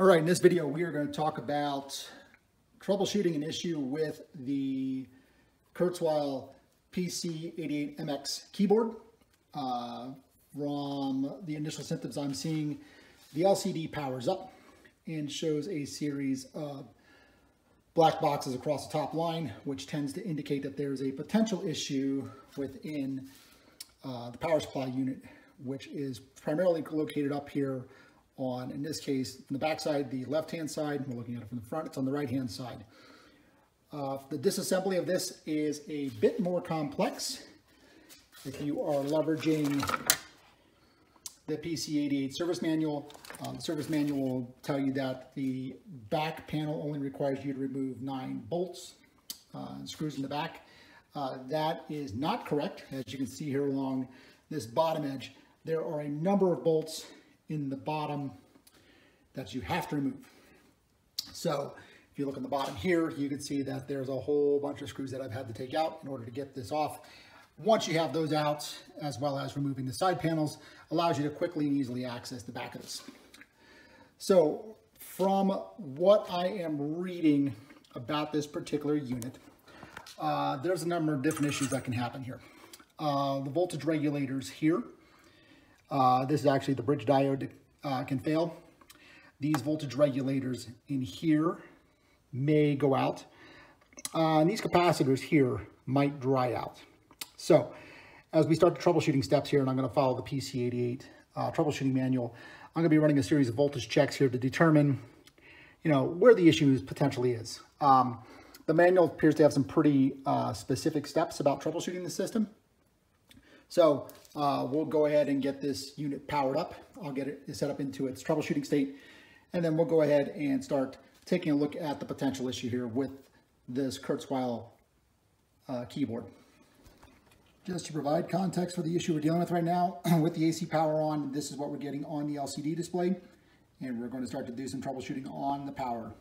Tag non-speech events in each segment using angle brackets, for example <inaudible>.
All right, in this video, we are going to talk about troubleshooting an issue with the Kurzweil PC88MX keyboard. Uh, from the initial symptoms I'm seeing, the LCD powers up and shows a series of black boxes across the top line, which tends to indicate that there's a potential issue within uh, the power supply unit, which is primarily located up here on, in this case, from the back side, the left-hand side. We're looking at it from the front. It's on the right-hand side. Uh, the disassembly of this is a bit more complex. If you are leveraging the PC88 service manual, um, the service manual will tell you that the back panel only requires you to remove nine bolts uh, and screws in the back. Uh, that is not correct. As you can see here along this bottom edge, there are a number of bolts in the bottom that you have to remove. So if you look on the bottom here, you can see that there's a whole bunch of screws that I've had to take out in order to get this off. Once you have those out, as well as removing the side panels, allows you to quickly and easily access the back of this. So from what I am reading about this particular unit, uh, there's a number of different issues that can happen here. Uh, the voltage regulators here uh, this is actually the bridge diode uh, can fail. These voltage regulators in here may go out. Uh, and these capacitors here might dry out. So as we start the troubleshooting steps here, and I'm going to follow the PC88 uh, troubleshooting manual, I'm going to be running a series of voltage checks here to determine, you know, where the issue potentially is. Um, the manual appears to have some pretty uh, specific steps about troubleshooting the system. So uh, we'll go ahead and get this unit powered up. I'll get it set up into its troubleshooting state. And then we'll go ahead and start taking a look at the potential issue here with this Kurzweil uh, keyboard. Just to provide context for the issue we're dealing with right now, <clears throat> with the AC power on, this is what we're getting on the LCD display. And we're going to start to do some troubleshooting on the power.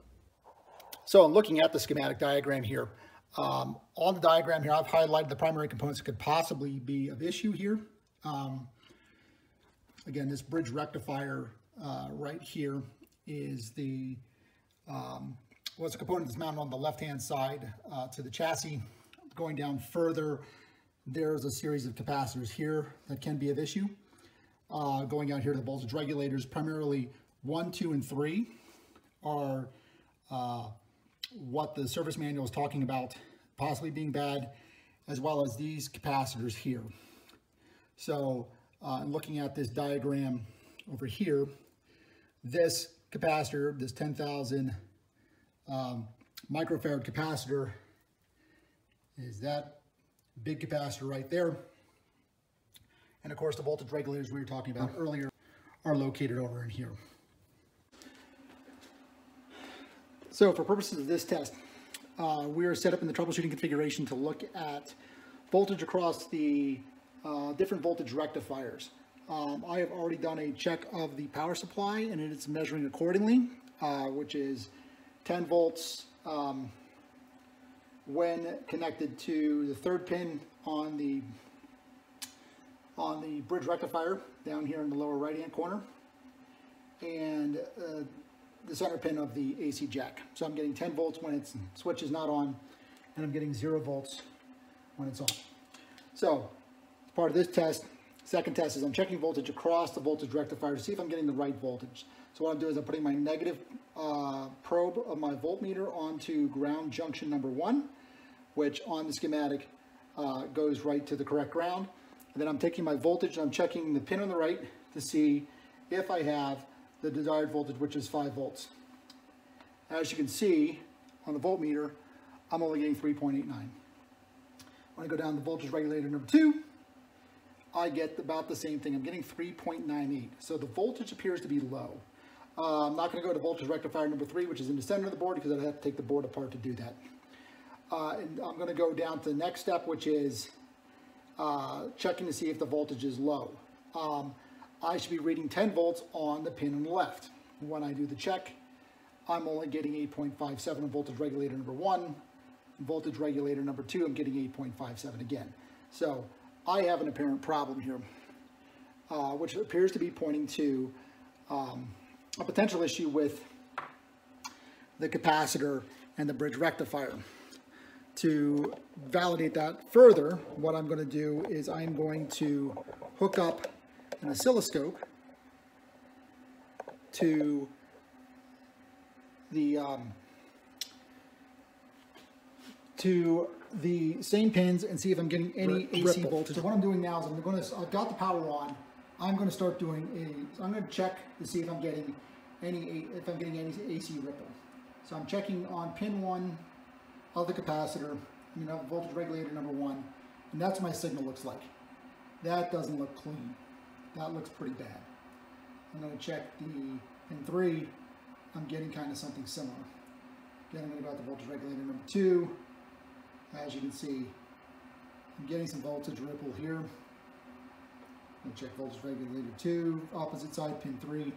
So I'm looking at the schematic diagram here. Um, on the diagram here, I've highlighted the primary components that could possibly be of issue here. Um, again, this bridge rectifier uh, right here is the um, a component that's mounted on the left-hand side uh, to the chassis. Going down further, there's a series of capacitors here that can be of issue. Uh, going out here to the voltage regulators, primarily one, two, and three are uh, what the service manual is talking about possibly being bad, as well as these capacitors here. So uh, looking at this diagram over here, this capacitor, this 10,000 um, microfarad capacitor, is that big capacitor right there. And of course, the voltage regulators we were talking about earlier are located over in here. So for purposes of this test, uh, we are set up in the troubleshooting configuration to look at voltage across the uh, different voltage rectifiers. Um, I have already done a check of the power supply and it's measuring accordingly, uh, which is 10 volts um, when connected to the third pin on the on the bridge rectifier down here in the lower right hand corner and uh, the center pin of the AC jack. So I'm getting 10 volts when its switch is not on, and I'm getting zero volts when it's on. So part of this test, second test is I'm checking voltage across the voltage rectifier to see if I'm getting the right voltage. So what I'm doing is I'm putting my negative uh, probe of my voltmeter onto ground junction number one, which on the schematic uh, goes right to the correct ground. And then I'm taking my voltage and I'm checking the pin on the right to see if I have the desired voltage, which is 5 volts. As you can see on the voltmeter, I'm only getting 3.89. When I go down to voltage regulator number 2, I get about the same thing. I'm getting 3.98. So the voltage appears to be low. Uh, I'm not going to go to voltage rectifier number 3, which is in the center of the board, because I'd have to take the board apart to do that. Uh, and I'm going to go down to the next step, which is uh, checking to see if the voltage is low. Um, I should be reading 10 volts on the pin on the left. When I do the check, I'm only getting 8.57 on voltage regulator number one. Voltage regulator number two, I'm getting 8.57 again. So I have an apparent problem here, uh, which appears to be pointing to um, a potential issue with the capacitor and the bridge rectifier. To validate that further, what I'm going to do is I'm going to hook up an oscilloscope to the um, to the same pins and see if I'm getting any AC voltage. So What I'm doing now is I'm going to, I've got the power on. I'm going to start doing a, so I'm going to check to see if I'm getting any, if I'm getting any AC ripple. So I'm checking on pin one of the capacitor, you know, voltage regulator number one, and that's what my signal looks like. That doesn't look clean. That looks pretty bad. I'm going to check the pin three. I'm getting kind of something similar. Again, I'm going to go out to voltage regulator number two. As you can see, I'm getting some voltage ripple here. I'm check voltage regulator two, opposite side, pin three.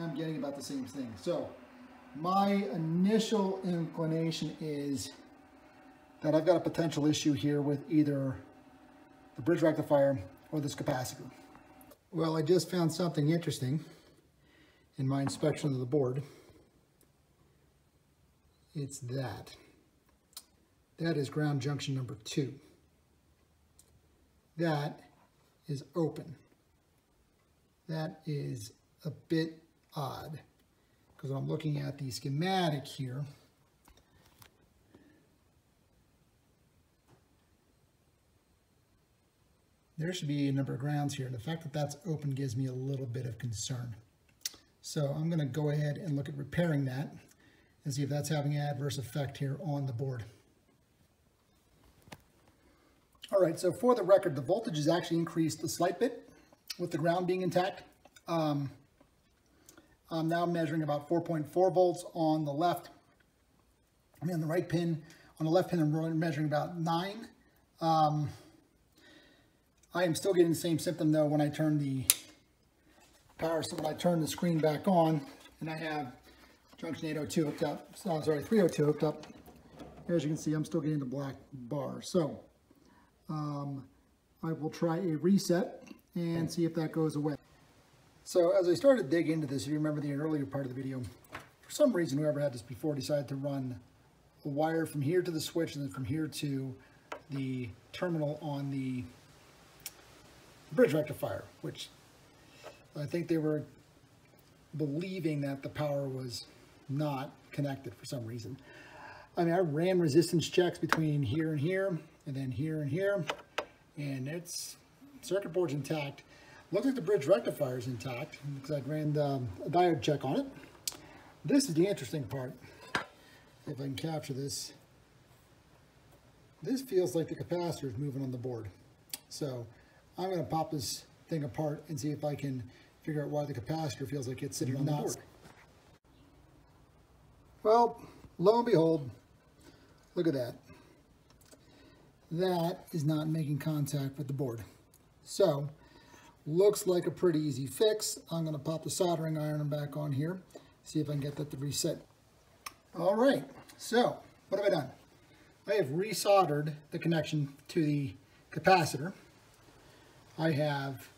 I'm getting about the same thing. So my initial inclination is that I've got a potential issue here with either the bridge rectifier or this capacitor. Well, I just found something interesting in my inspection of the board. It's that. That is ground junction number two. That is open. That is a bit odd because I'm looking at the schematic here. There should be a number of grounds here. and The fact that that's open gives me a little bit of concern. So I'm going to go ahead and look at repairing that and see if that's having an adverse effect here on the board. All right, so for the record, the voltage is actually increased a slight bit with the ground being intact. Um, I'm now measuring about 4.4 volts on the left. I mean, on the right pin, on the left pin, I'm measuring about 9. Um, I am still getting the same symptom though when I turn the power, so when I turn the screen back on and I have junction 802 hooked up, oh, sorry, 302 hooked up, as you can see, I'm still getting the black bar. So um, I will try a reset and see if that goes away. So as I started to dig into this, if you remember the earlier part of the video, for some reason, whoever had this before decided to run a wire from here to the switch and then from here to the terminal on the bridge rectifier, which I think they were believing that the power was not connected for some reason. I mean, I ran resistance checks between here and here, and then here and here, and it's circuit board's intact. Looks like the bridge rectifier is intact because I ran the, a diode check on it. This is the interesting part. If I can capture this, this feels like the capacitor is moving on the board. So I'm going to pop this thing apart and see if I can figure out why the capacitor feels like it's sitting on the board. Well, lo and behold, look at that. That is not making contact with the board. So, looks like a pretty easy fix. I'm going to pop the soldering iron back on here, see if I can get that to reset. All right, so what have I done? I have resoldered the connection to the capacitor. I have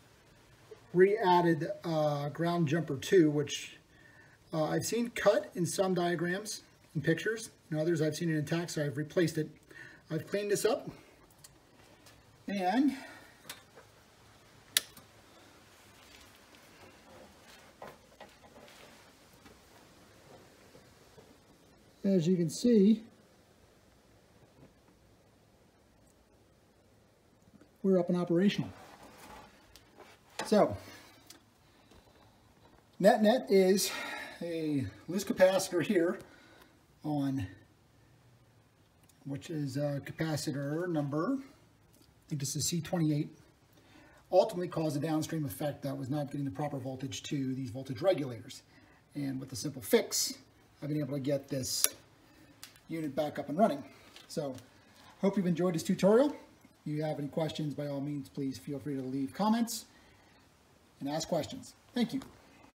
re-added uh, ground jumper 2, which uh, I've seen cut in some diagrams and pictures. In others, I've seen it intact, so I've replaced it. I've cleaned this up. And as you can see, we're up and operational. So, net net is a loose capacitor here on, which is a capacitor number, I think this is C28, ultimately caused a downstream effect that was not getting the proper voltage to these voltage regulators. And with a simple fix, I've been able to get this unit back up and running. So, hope you've enjoyed this tutorial. If you have any questions, by all means, please feel free to leave comments and ask questions. Thank you.